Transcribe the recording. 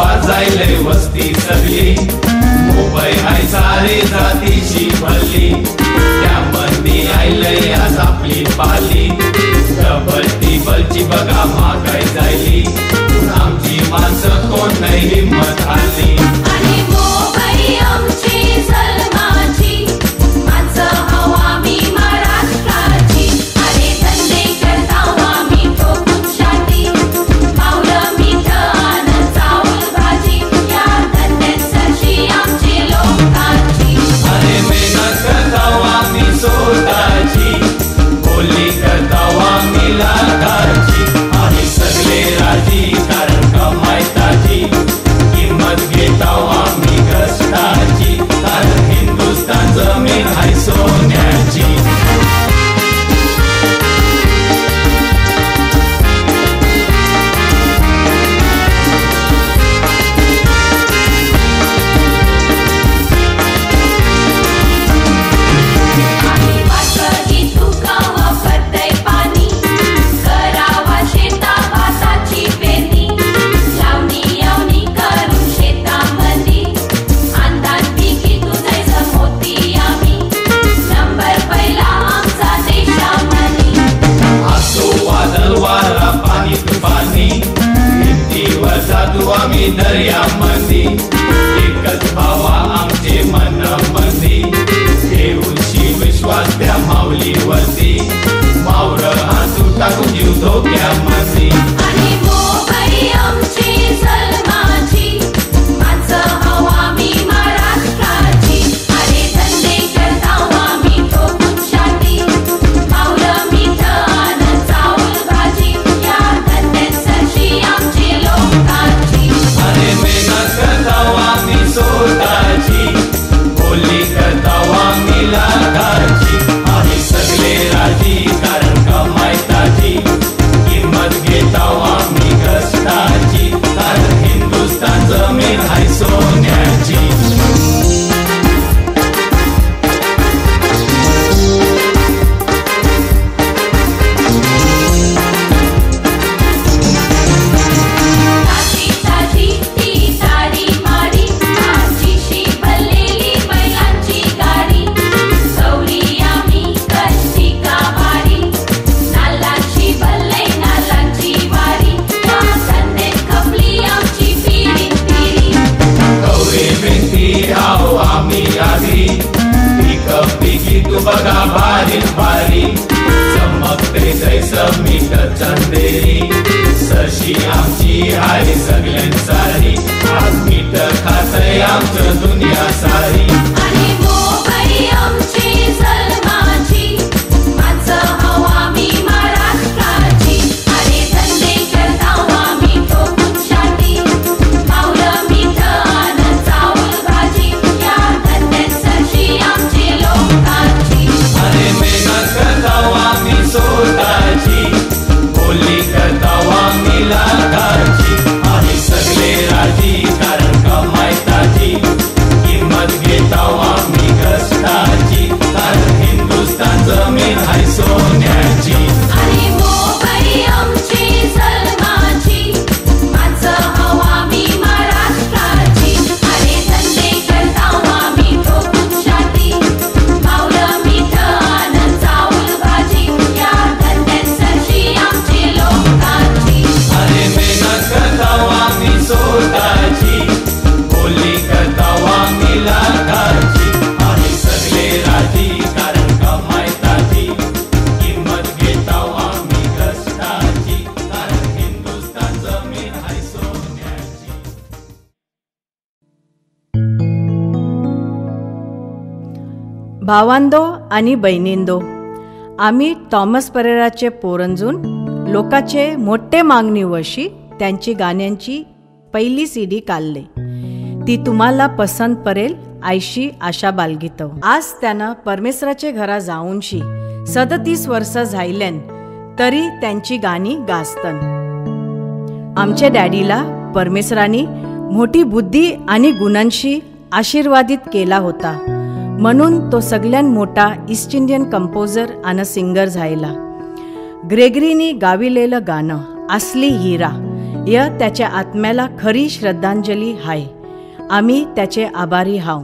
वाजायले वस्ती सगली मुंबई हाय सारे जातीची भरली. त्या मंदी आयलय आज आपली पाली. डबल 的呀。ते जैसा मीठ चांदेरी सशी आमची हाय सगळ्यांसारी. आज मीठ खातय आमचं दुनिया सारी. भावांदो आणि बहिणींदो. आम्ही थॉमस परेराचे पोरंजून लोकाचे मोठे मागणी त्यांची गाण्यांची पहिली सीडी काढले. ती तुम्हाला पसंत पडेल आईशी आशा बालगीत. आज त्यांना परमेश्वराचे घरा जाऊनशी सदतीस वर्ष झाल्यान तरी त्यांची गाणी गाजतन. आमच्या डॅडीला परमेश्वरांनी मोठी बुद्धी आणि गुणांशी आशीर्वादित केला होता. म्हणून तो सगळ्यात मोठा ईस्ट इंडियन कंपोजर आणि सिंगर झाला. ग्रेगरीनी गाविलेलं गाणं असली हिरा या त्याच्या आत्म्याला खरी श्रद्धांजली आहे आम्ही त्याचे आभारी हाव.